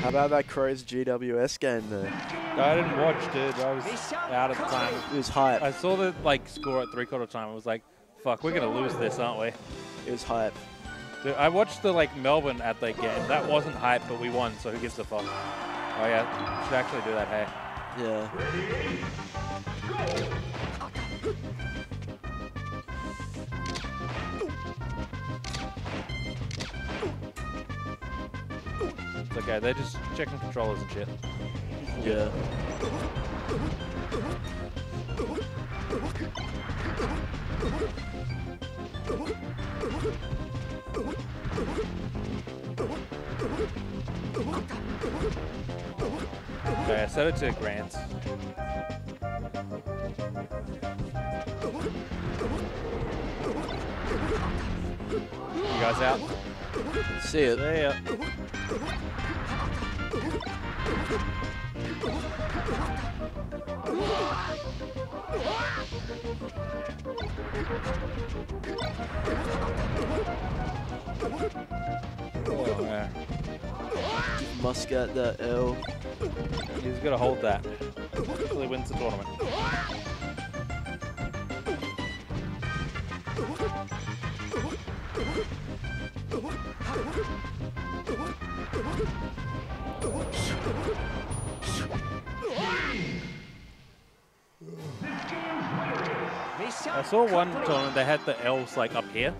How about that Crows GWS game though? I didn't watch, dude. I was out of time. It was hype. I saw the like score at three quarter time. I was like, "Fuck, we're gonna lose this, aren't we?" It was hype. Dude, I watched the like Melbourne at the game. That wasn't hype, but we won, so who gives a fuck? Oh yeah, should actually do that. Hey. Yeah. Okay. They're just checking controllers and shit. Yeah. Okay, I set it to Grants. You guys out? See it. See ya. Yeah. Muscat that L. He's to hold that until he wins the tournament. Saw one tournament they had the elves like up here.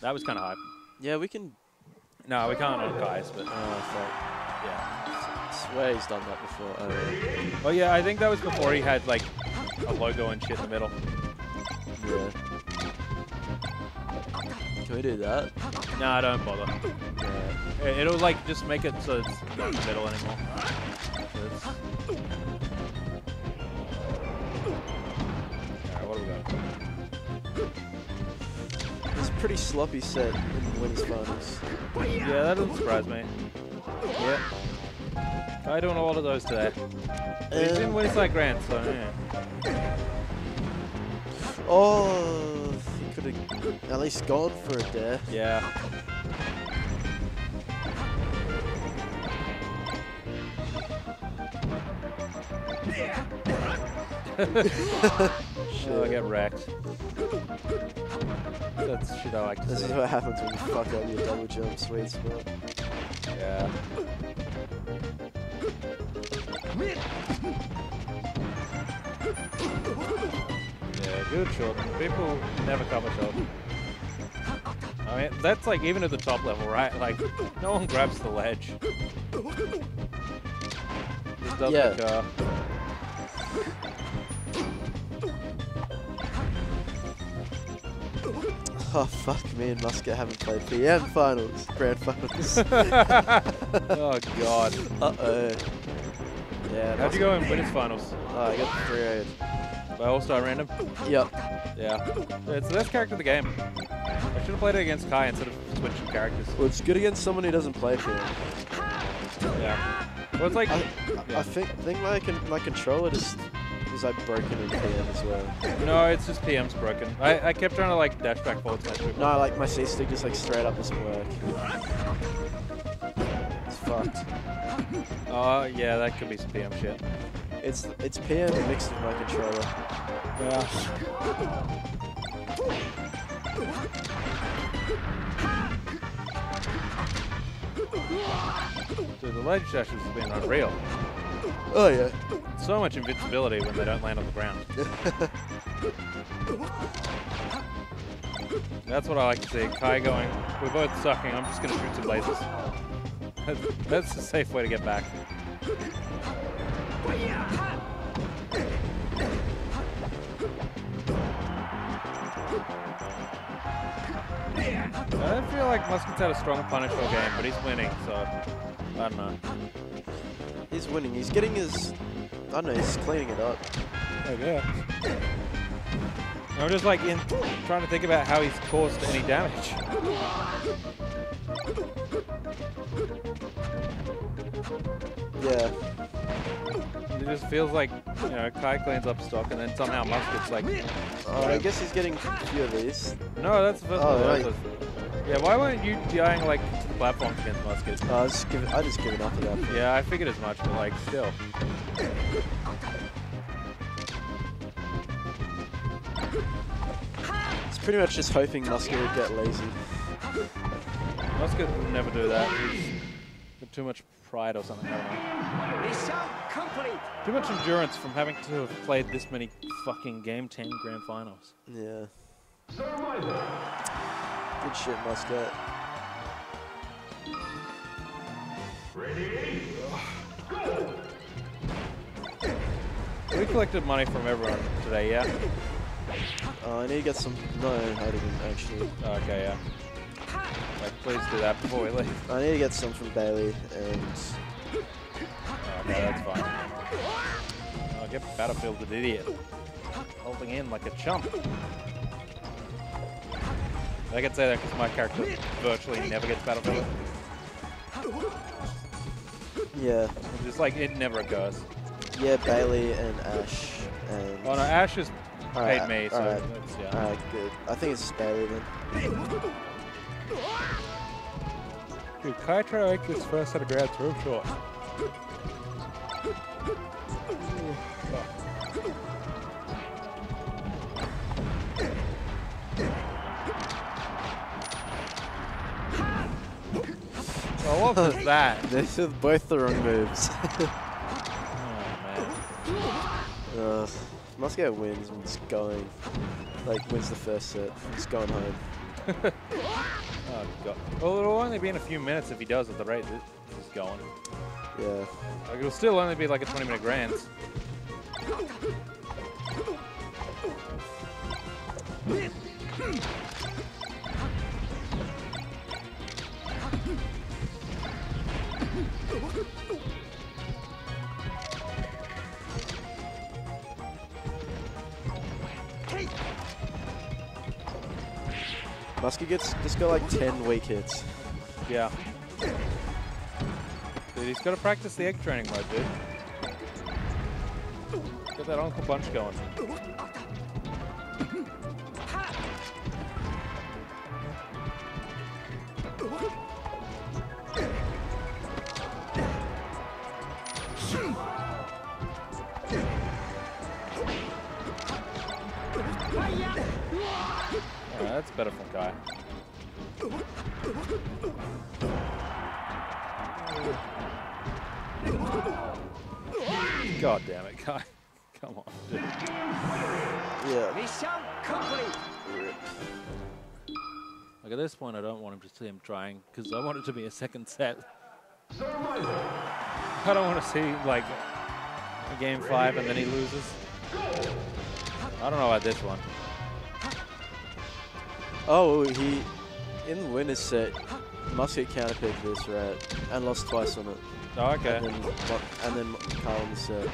That was kind of hype. Yeah, we can. No, we can't on guys, but Oh, I yeah. Swear he's done that before. Oh, yeah. Yeah, I think that was before he had like a logo and shit in the middle. yeah. Can we do that? Nah, I don't bother. Yeah. It- It'll like just make it so it's not in the middle anymore. Alright, what do we got? It's a pretty sloppy set in the winners finals. Yeah, that doesn't surprise me. Yeah. I doing a lot of those today. But he's in Um, Windside Grand, so yeah. Oh, he could have at least gone for it there. Yeah. Oh, I get wrecked. That's shit I like to This see. is what happens when you fuck up your double jump sweet spot. Yeah. Yeah, good shot. People never cover shot. I mean, that's like even at the top level, right? Like, no one grabs the ledge. Just does Yeah. like, uh, Oh fuck, me and Muscat haven't played PM finals, grand finals. oh god. uh oh. Yeah. How'd you go in winners finals? Oh, I got 3 8. By All Star Random? Yep. Yeah. It's the best character of the game. I should have played it against Kai instead of switching characters. Well, it's good against someone who doesn't play PM. Yeah. Well, it's like, I, yeah. I think think my con my controller just is like broken in PM as well. no, it's just PM's broken. I, I kept trying to like dash back forward smash people. No, like my C stick just like straight up doesn't work. It's fucked. Oh, yeah, that could be some PM shit. It's it's PM mixed with my controller. Yeah. Dude, the ledge dashes have been unreal. Oh yeah. So much invincibility when they don't land on the ground. That's what I like to see. Kai going, we're both sucking, I'm just going to shoot some lasers. That's a safe way to get back. I feel like Muscat's had a strong punish all game, but he's winning, so I don't know. He's winning. He's getting his. I don't know. He's cleaning it up. Oh yeah. I'm just like in trying to think about how he's caused any damage. Yeah. It just feels like you know Kai cleans up stock and then somehow Muscat's like, Oh, I guess he's getting a few of these. no, that's the first Oh, one. right. That's Yeah, why weren't you dying like platforms against Muscat? Uh, I just give I just given up at that point. Yeah, I figured as much, but like still. It's pretty much just hoping Muscat would get lazy. Muscat would never do that. He's got too much pride or something. I don't know. Too much endurance from having to have played this many fucking Game 10 Grand Finals. Yeah. Good shit, Muscat. We collected money from everyone today, yeah? Oh, I need to get some. No, I didn't actually. Okay, yeah. Like, please do that before we leave. I need to get some from Bailey and Okay, that's fine. Oh, get battlefielded, idiot. Holding in like a chump. I can say that because my character virtually never gets battlefielded. Yeah, Just like, it never occurs. yeah, Bailey and Ash and. Oh no, Ash has Alright, paid me, so alright. that's, yeah. Alright, good. I think it's just Bailey then. Dude, Kaitra Oakley's first set of grabs real short. What was that? These are both the wrong moves. Oh, man. uh, Muscat wins and it's going. Like, wins the first set. It's going home. Oh, God. Well, it'll only be in a few minutes if he does at the rate that he's going. Yeah. Like, it'll still only be like a 20 minute grand. Muscat gets just got like 10 weak hits. Yeah. Dude, he's got to practice the egg training mode, dude. Get that Uncle Punch going. Trying because I want it to be a second set. I don't want to see like a game five and then he loses. I don't know about this one. Oh, he. In the winner's set, Muscat counterpicked this, right? And lost twice on it. Oh, okay. And then, Mu- and then Carl in the set.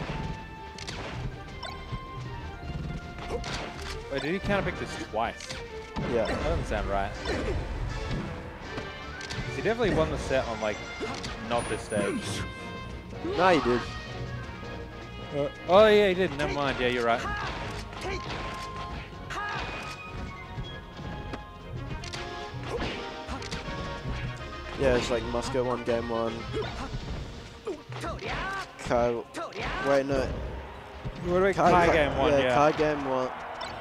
Wait, did he counterpick this twice? Yeah. That doesn't sound right. He definitely won the set on like not this stage. No, he did. Uh, oh yeah, he did. Never mind. Yeah, you're right. Yeah, it's like Muscat won game one. Kai. Wait, no. What about Kai, game one? Yeah, Yeah. Kai game one.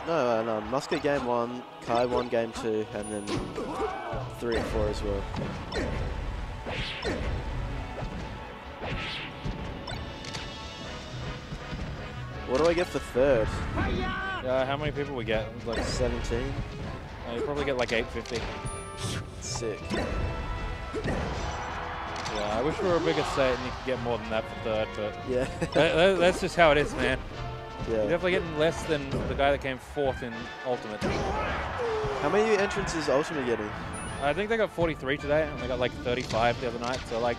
No, no. Muscat game one. Kai won game two, and then three and four as well. What do I get for third? Uh, how many people we get? Like, 17? uh, you probably get like 850. Sick. Yeah, I wish we were a bigger state and you could get more than that for third, but Yeah. that, that- that's just how it is, man. You're definitely getting less than the guy that came fourth in Ultimate. How many entrants is Ultimate getting? I think they got 43 today, and they got like 35 the other night, so like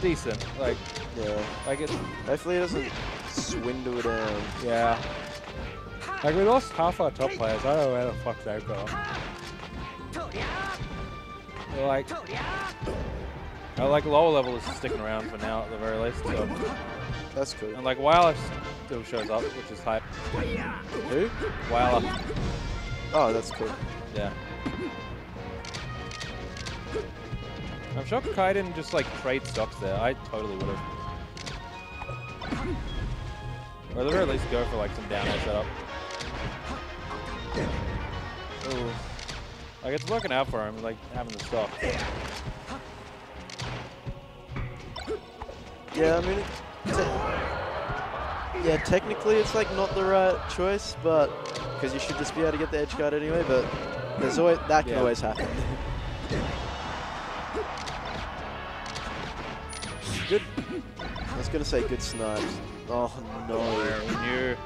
decent. Like, Yeah. like it, Hopefully it doesn't swindle down. yeah. Like we lost half our top players. I don't know where the fuck they've gone. They're like, uh, like lower level is sticking around for now at the very least. So. That's cool. And like Wyler still shows up, which is hype. Who? Wyler, Oh, that's cool. yeah. I'm shocked Kai didn't just like trade stocks there. I totally would have. Or at least go for like some down air setup. Ooh. Like it's working out for him, like having the stock. Yeah, I mean, yeah, technically it's like not the right choice, but because you should just be able to get the edge guard anyway. But there's always that can Yeah. always happen. gonna say good snipes. Oh no.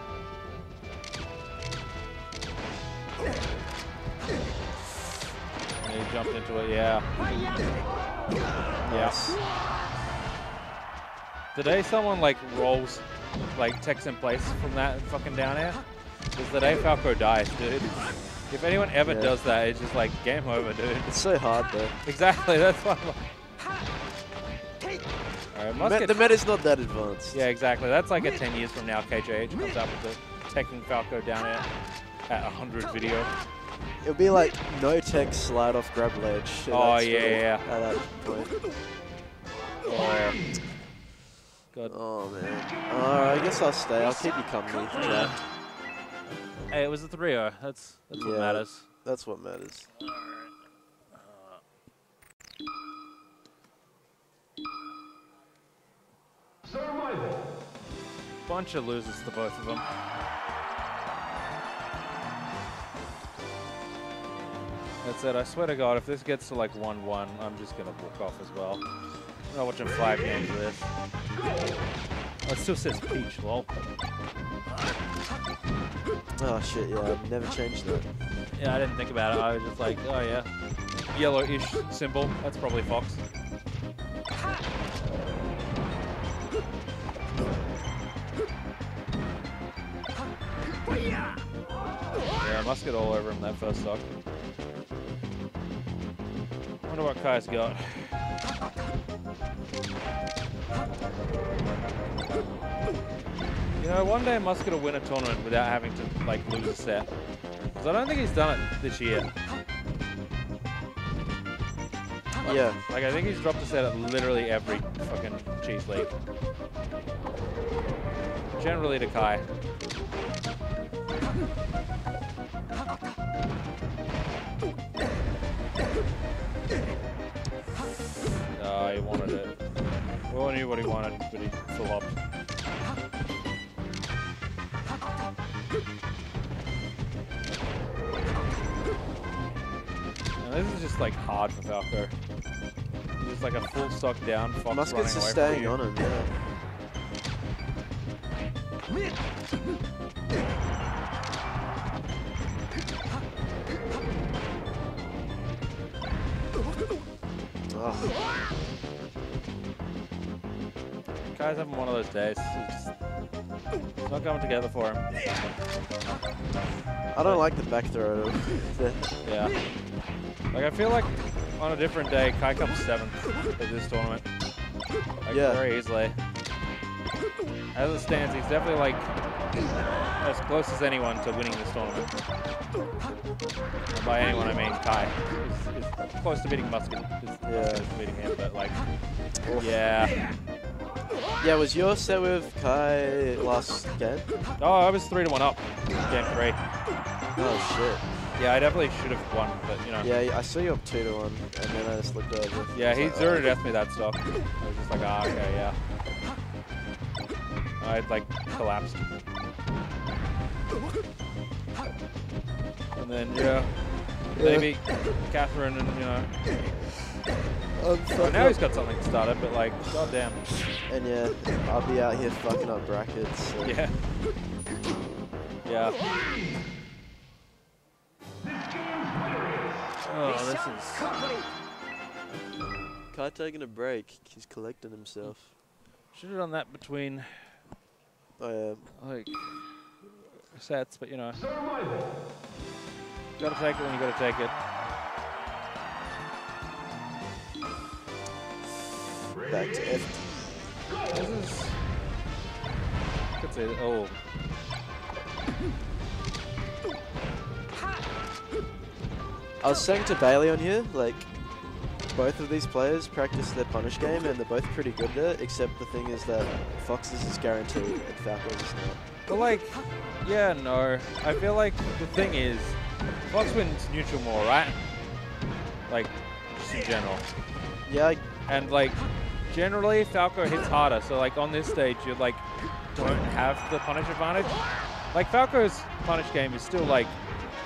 And he jumped into it, yeah. Yes. Today someone like rolls, like takes in place from that fucking down air. Is the day Falco dies, dude. If anyone ever Yeah. does that, it's just like game over, dude. It's so hard though. Exactly, that's what I'm like. Alright, Me- Muscat. the meta's not that advanced. yeah, exactly. That's like a 10 years from now, KJH comes out with the taking Falco down air at 100 video. It'll be like no tech slide off grab ledge. Oh, yeah, cool yeah. At that point. Oh, yeah. God. Oh man. Alright, I guess I'll stay. I'll keep you company, chat. Hey, it was a 3-0. That's, that's what matters. That's what matters. Bunch of losers to both of them. That's it. I swear to God, if this gets to like 1-1, I'm just gonna book off as well. I'm not watching five games of this. Oh, it still says Peach, lol. Oh shit, yeah, I've never changed that. Yeah, I didn't think about it. I was just like, oh yeah, yellowish symbol. That's probably Fox. Musket all over him that first stock. Wonder what Kai's got. You know, one day Muscat will win a tournament without having to like lose a set. Because I don't think he's done it this year. Yeah. Like I think he's dropped a set at literally every fucking cheese league. Generally to Kai. Knew what he wanted, but he flopped. And this is just like hard for Falco. Just like a full stock down, Fox Muscat's running just away from staying you. on him, yeah. Oh, Kai's having one of those days. It's, not coming together for him. I don't like the back throw. Yeah. Like I feel like on a different day, Kai comes seventh at this tournament. Like Yeah. very easily. As it stands, he's definitely like as close as anyone to winning this tournament. And by anyone, I mean Kai. He's, he's close to beating Muscat. Is, Yeah. Muscat is beating him, but like, Oof. yeah. Yeah, was your set with Kai last game? Oh, I was three to one up, game three. Oh shit. Yeah, I definitely should have won, but you know. Yeah, I saw you up two to one, and then I just looked over. Yeah, he like, zero oh. to death me that stuff. I was just like, ah, okay, yeah. I like collapsed. And then yeah, maybe Catherine and you know. I'm Well, fucking now he's up. got something started, but like, goddamn. And yeah, I'll be out here fucking up brackets. so- Yeah. Yeah. Oh, this is. Company. Kai taking a break. He's collecting himself. Should have done that between Oh yeah. like sets, but you know. Gotta take it when you gotta take it. Back to F. This is. Could say. Oh. I was saying to Bailey on here, like, both of these players practice their punish game, and they're both pretty good at it. Except the thing is that Foxes is guaranteed, and Falcons is not. But like, yeah, no. I feel like the thing is, Fox wins neutral more, right? Like, just in general. Yeah, I, And like, generally Falco hits harder. So like on this stage, you like don't have the punish advantage. Like Falco's punish game is still like,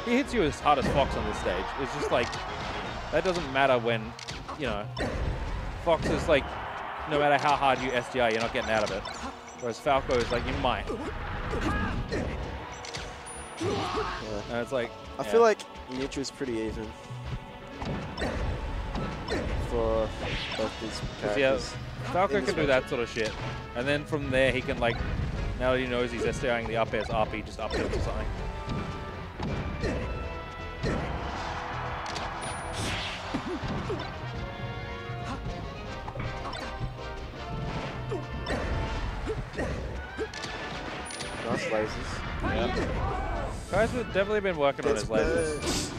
he hits you as hard as Fox on this stage. It's just like, that doesn't matter when, you know, Fox is like, no matter how hard you SDI, you're not getting out of it. Whereas Falco is like, you might. yeah. And it's like, I yeah. feel like neutral's pretty even for both these yeah, characters. Falco in can do that sort of shit. And then from there, he can like, now that he knows he's SDIing the up airs up, he just up airs or something. Nice lasers. Yeah. Guys have definitely been working on his lasers. bad.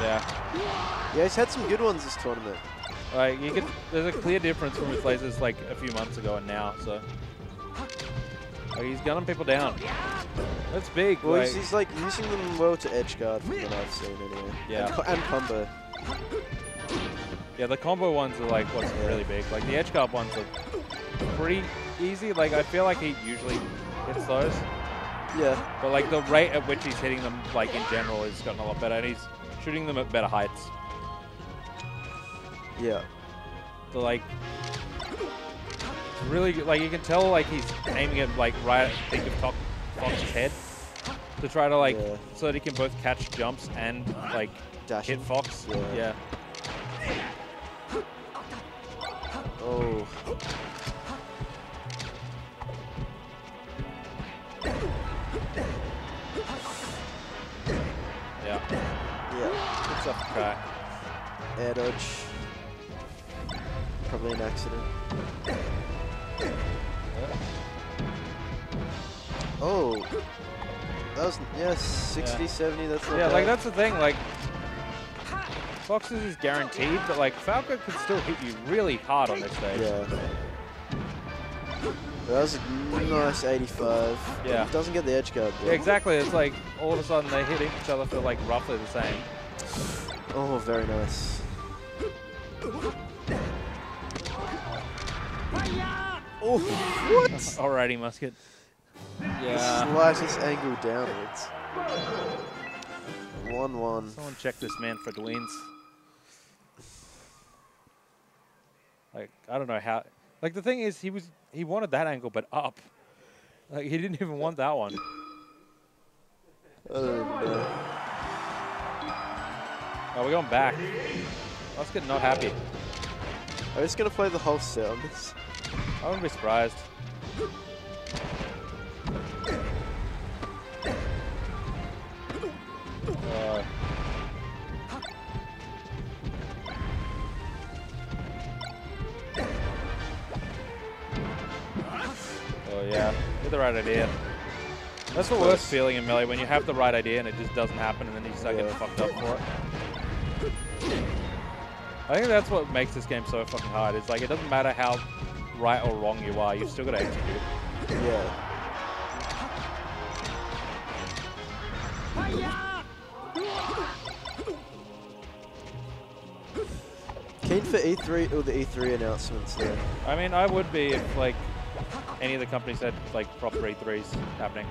Yeah. Yeah, he's had some good ones this tournament. Like you can, there's a clear difference from his lasers like a few months ago and now. So, like he's gunning people down. That's big. Well, like, he's, he's like using them well to edge guard from what I've seen anyway. Yeah. And, and combo. yeah, the combo ones are like what's really big. Like the edge guard ones are pretty easy. Like I feel like he usually hits those. Yeah. But like the rate at which he's hitting them, like in general, has gotten a lot better, and he's shooting them at better heights. Yeah. So like, it's really good. like you can tell like he's aiming it like right at the think of top Fox's head to try to like Yeah. so that he can both catch jumps and like Dashing. hit Fox. Yeah. yeah. Oh. Yeah. Good stuff to try. Air dodge. Probably an accident. Oh. That was, yes, 60, Yeah. 70, that's Yeah, like that's the thing. Like Fox's is guaranteed, but like Falco could still hit you really hard on this stage. Yeah. That was a nice 85. Yeah. Doesn't get the edge guard though. Yeah, exactly. It's like all of a sudden they hit each other for like roughly the same. Oh, very nice. Oh, what? Alrighty, muscat. Yeah. Slightest angle downwards. 1 1. Someone check this man for Dwayne's. Like, I don't know how. Like, the thing is, he was he wanted that angle, but up. Like, he didn't even want that one. Oh, I don't know. Oh, we're going back. Muscat not happy. I'm just going to play the whole set on this. I wouldn't be surprised. Uh, oh yeah, with the right idea. That's the worst feeling in melee when you have the right idea and it just doesn't happen and then you start getting fucked up for it. I think that's what makes this game so fucking hard. It's like it doesn't matter how right or wrong you are, you've still got to execute. Yeah. Keen for E3 or the E3 announcements there. I mean, I would be if like any of the companies had like proper E3s happening.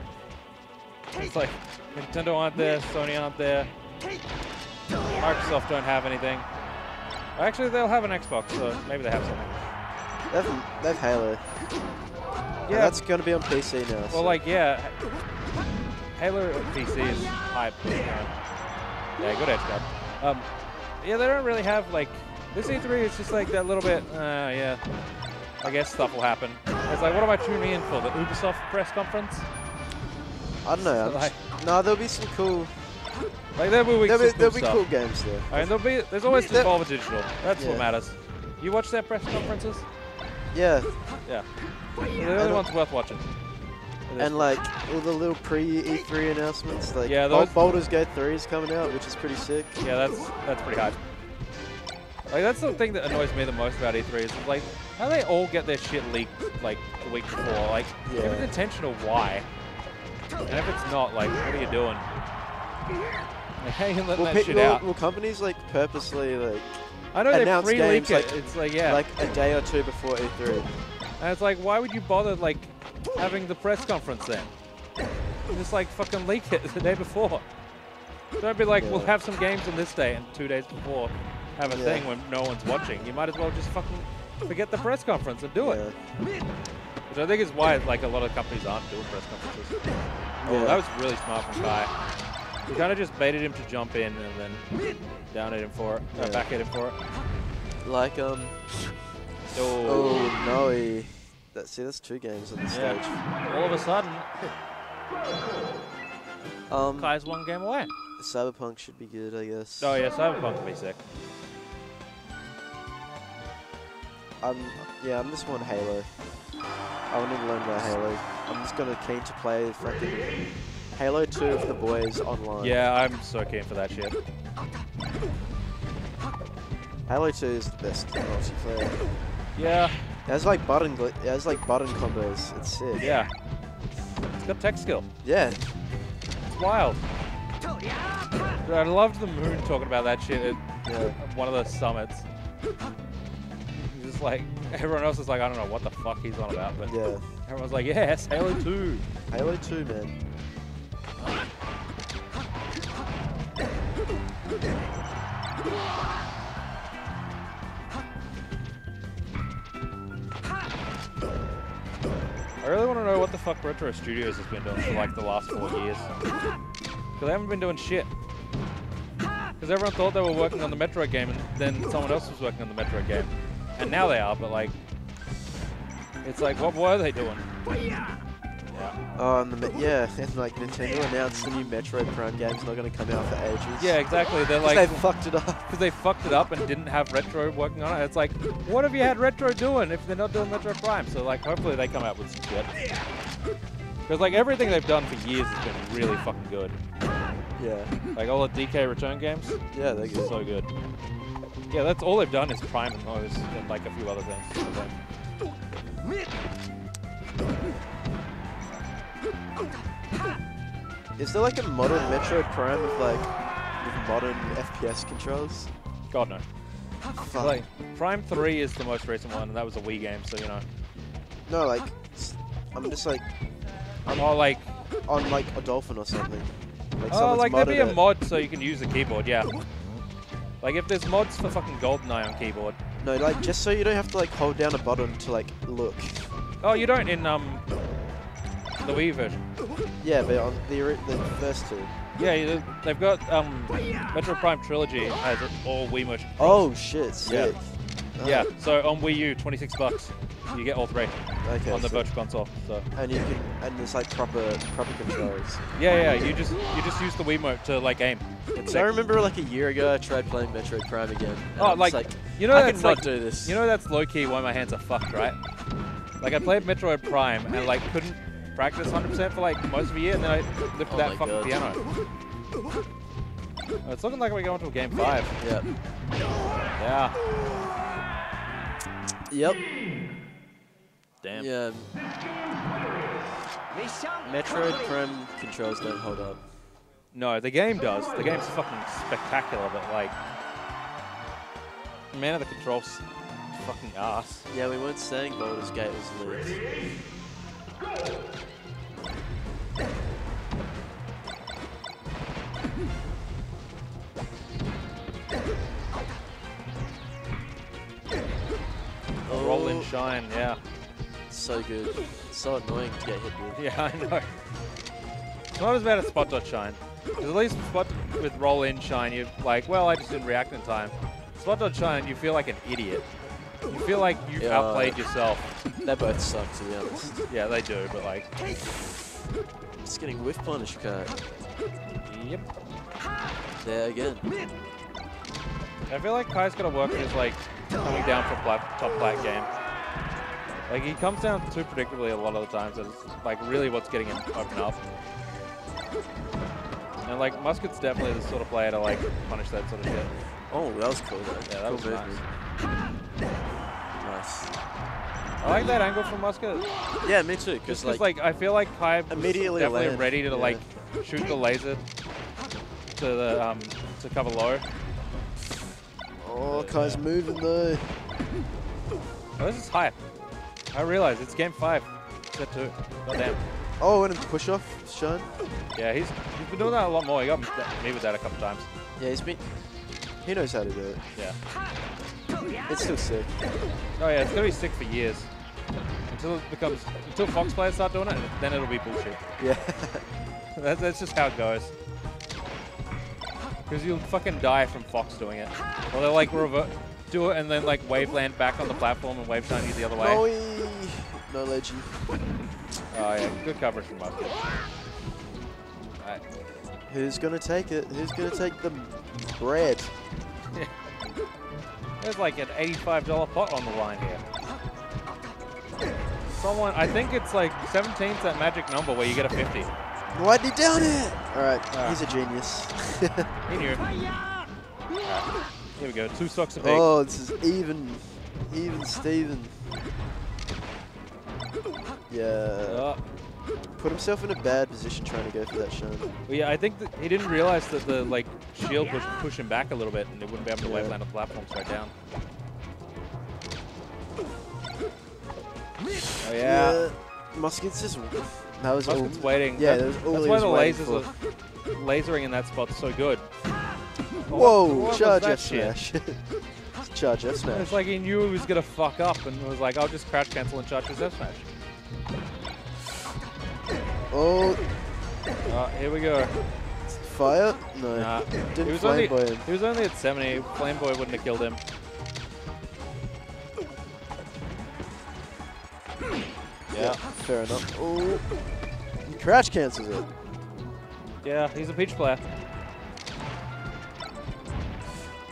It's like Nintendo aren't there, Sony aren't there, Microsoft don't have anything. Actually, they'll have an Xbox, so maybe they have something. They've, they've Halo. And Yeah, that's going to be on PC now. so- well, like yeah, Halo PC is hype. You know. Yeah, good edge guard. Um, yeah, they don't really have like this E3 is just like that little bit. Uh, yeah, I guess stuff will happen. It's like, what am I tuning in for? The Ubisoft press conference? I don't know. I'm like- no, there'll be some cool. Like there will be, There'll be, there'll be cool games there. I mean, there'll be. There's always There- Devolver Digital. That's Yeah. what matters. You watch their press conferences? Yeah, Yeah. They're the only And- ones worth watching. and like all the little pre-E3 announcements, like Yeah, those- Baldur's Gate 3 is coming out, which is pretty sick. Yeah, that's that's pretty hype. Like that's the thing that annoys me the most about E3 is like how they all get their shit leaked like the week before. Like if it's intentional, why? And if it's not, like what are you doing? How letting Well, that shit out? well, companies like purposely like I know they announce pre-leak games, it. like- it's like yeah, like a day or two before E E3. and it's like why would you bother like having the press conference then? Just like fucking leak it the day before. Don't be like, we'll have some games on this day and two days before have a Yeah. thing when no one's watching. You might as well just fucking forget the press conference and do it. Which I think is why like a lot of companies aren't doing press conferences. Oh, that was really smart from Kai. He kind of just baited him to jump in and then down at him for it, uh, Yeah. back at him for it. Like um. Oh, Oh no! he- That see, that's two games on the Yeah. stage. all of a sudden, Um, Kai's one game away. Cyberpunk should be good, I guess. Oh yeah, Cyberpunk will be sick. I'm yeah, I'm just one Halo. I want to learn about Halo. I'm just gonna keen to play fucking Halo 2 with the boys online. Yeah, I'm so keen for that shit. Halo 2 is the best multiplayer. Yeah, It has like button, has like button combos. It's sick. yeah. It's got tech skill. Yeah. It's wild. I loved the moon talking about that shit at Yeah. one of the summits. Just like everyone else is like, I don't know what the fuck he's on about, but Yeah. everyone's like, yes, Halo 2. Halo 2, man. Retro Studios has been doing for like the last four years. Because they haven't been doing shit. Because everyone thought they were working on the Metroid game and then someone else was working on the Metroid game. And now they are, but like, it's like, what were they doing? Yeah. Oh, and the yeah, and like Nintendo announced the new Metroid Prime game's not gonna come out for ages. Yeah, exactly. They're 'Cause like, they fucked it up. because they fucked it up and didn't have Retro working on it. It's like, what have you had Retro doing if they're not doing Metroid Prime? So like, hopefully they come out with some shit. Because like everything they've done for years has been really fucking good. Yeah. Like all the DK Return games, Yeah, they're good. so good. Yeah, that's all they've done is Prime and those and like a few other things. Is there like a modern Metroid Prime with like with modern FPS controls? God no. Fuck. Like Prime Three is the most recent one, and that was a Wii game, so you know. no, like I'm just like I'm all like, on like a dolphin or something. Like oh, like there'd be a it. mod so you can use the keyboard, yeah. Like if there's mods for fucking GoldenEye on keyboard. No, like just so you don't have to like hold down a button to like look. Oh, you don't in um the Wii version. Yeah, but on the the first two. Yeah, they've got um Metroid Prime Trilogy has all Wii motion. Oh shit, sick. Oh, Yeah, so on Wii U, 26 bucks, you get all three Okay. on the so- Virtual Console. So and you can and there's like proper proper controls. yeah, yeah, you just you just use the Wiimote to like aim. So I remember like a year ago I tried playing Metroid Prime again. Oh, I'm like, you know I that's like do this. you know that's low key why my hands are fucked, right? Like I played Metroid Prime and like couldn't practice 100% for like most of a year, and then I lifted Oh that fucking God. piano. Oh, it's looking like we're going to a game five. Yep. Yeah. Yep. Damn. Yeah. Mission Metroid. Prime controls don't hold up. No, the game does. The game's fucking spectacular, but like, man of the controls, fucking ass. Yeah, we weren't saying Baldur's Gate was leaked. Shine, yeah. So good. So annoying to get hit with. Yeah, I know. It's not as bad as spot dot shine. 'Cause at least spot with roll in shine, you're like, well, I just didn't react in time. Spot dot shine, you feel like an idiot. You feel like you Yeah. outplayed yourself. They both suck, to be honest. Yeah, they do, but like, Just getting whiff punish card. yep. There again. I feel like Kai's got to work on his like coming down for plat, top plat game. Like he comes down too predictably a lot of the times. and It's like really what's getting him open up. And like Muscat's definitely the sort of player to like punish that sort of shit. Oh, that was cool. Though. Yeah, that cool was nice. Nice. I like that angle from Muscat. Yeah, me too. Just Because 'cause, like, like, I feel like Kai was Immediately definitely ready to yeah. like shoot the laser to the um to cover low. oh, Kai's moving though. Oh, this is hype. I realize it's game five, set two. Goddamn. Oh, and a push off, shine. Yeah, he's he's been doing that a lot more. He got me with that a couple times. Yeah, he's been. He knows how to do it. Yeah. It's still sick. Oh yeah, it's gonna be sick for years. Until it becomes until Fox players start doing it, then it'll be bullshit. Yeah. That's, that's just how it goes. Because you'll fucking die from Fox doing it. Or they'll like revert, do it and then like wave land back on the platform and wave shine you the other way. Noe. No leggy. Oh yeah, good coverage from Muscat. Alright. Who's gonna take it? Who's gonna take the bread? There's like an $85 pot on the line here. Someone, I think it's like 17's that magic number where you get a 50. Why'd he down it? All right, Ah. he's a genius. He knew. Alright, Here we go, two stocks of big. oh, this is even, even Steven. Yeah, put himself in a bad position trying to go for that shine. Well, yeah, I think that he didn't realize that the like shield was pushing back a little bit, and it wouldn't be able to Yeah. land on the platform straight down. Oh yeah, Muscat's just. That was all. Muscat's waiting. Yeah, That- that that's why the lasers for. are lasering in that spot's so good. Whoa! What charge F smash. charge F smash. It's like he knew he was gonna fuck up, and was like, "I'll just crouch cancel and charge his F smash." Oh, Oh, here we go. fire? No. Nah. Didn't He was flame only boy him. he was only at 70. Flame Boy wouldn't have killed him. Yeah. Fair enough. Oh. He crouch cancels it. Yeah, he's a Peach player.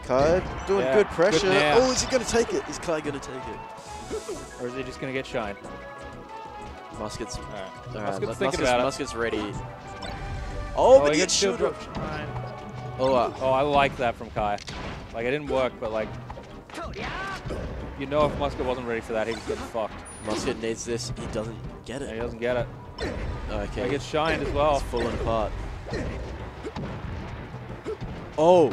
Kai doing Yeah, good good pressure. nair. oh, is he going to take it? Is Kai going to take it? Or is he just gonna get shined? Muscat's. All right. Alright, Muscat's Mu- Muscat's, about it. Muscat's ready. Oh, but he he gets gets shield shield drop Oh, uh, Oh, I like that from Kai. Like, it didn't work, but like, you know if Muscat wasn't ready for that, he was getting fucked. Muscat needs this. He doesn't get And he doesn't get it. Okay. He gets shined as well. It's falling apart. Oh.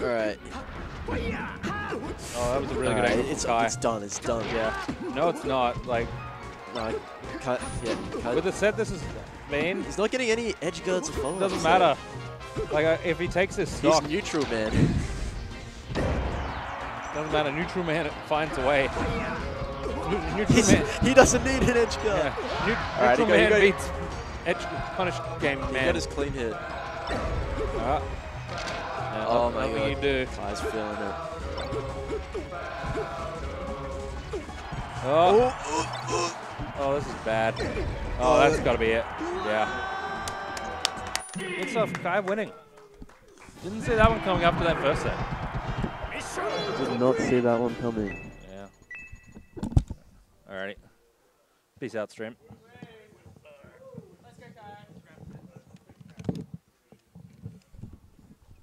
All right. Oh, that was a really good angle it's, it's done. It's done. yeah. No, it's not. Like, No, can't, yeah. Kai- with the set this is main, he's not getting any edge guards or follow. doesn't matter. Like, uh, if he takes this He's stock, neutral, man. doesn't matter. Neutral man finds a way. Neutral man. he doesn't need an edge guard. Yeah. Alright, he neutral man got- beats edge punish game man. He got his clean hit. Ah. Yeah, Oh nothing- my god. you do. Kai's feeling it. Oh. Oh, Oh, this is bad. Oh, oh that's got to be it. Yeah. Good stuff. Kai winning. Didn't see that one coming after that first set. Did not see that one coming. Yeah. Alrighty. Peace out, stream.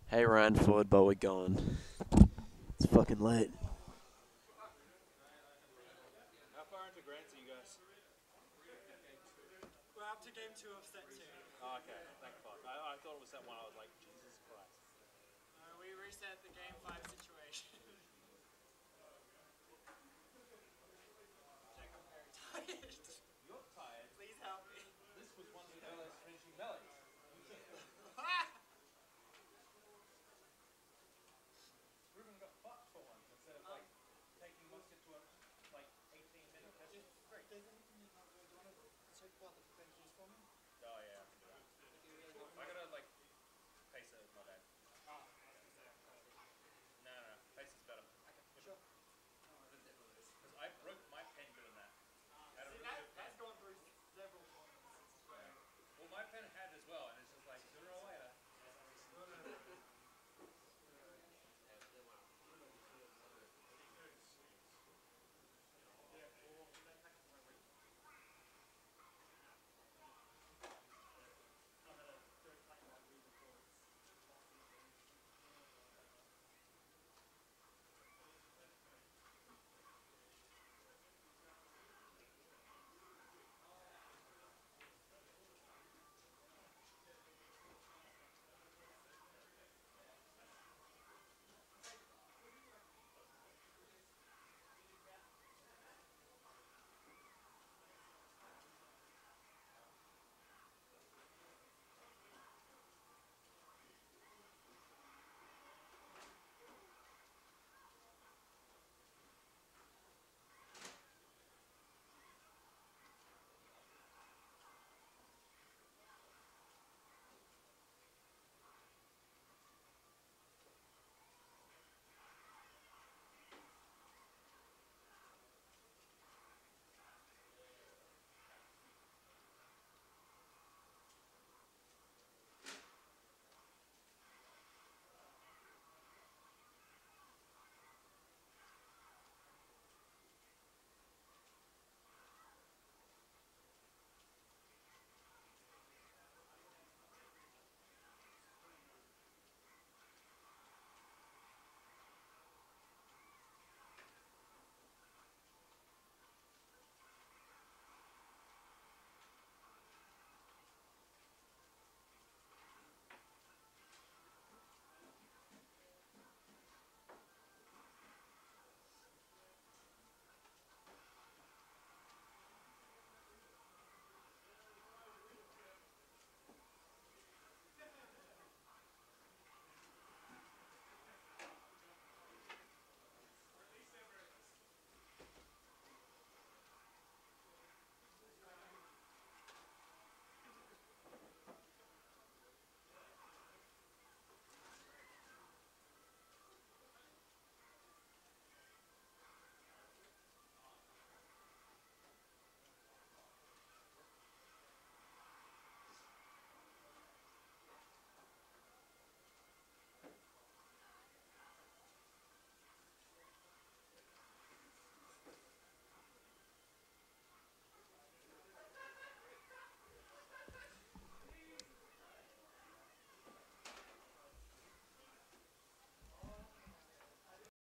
Hey, Ryan Ford, but we're going. It's fucking late.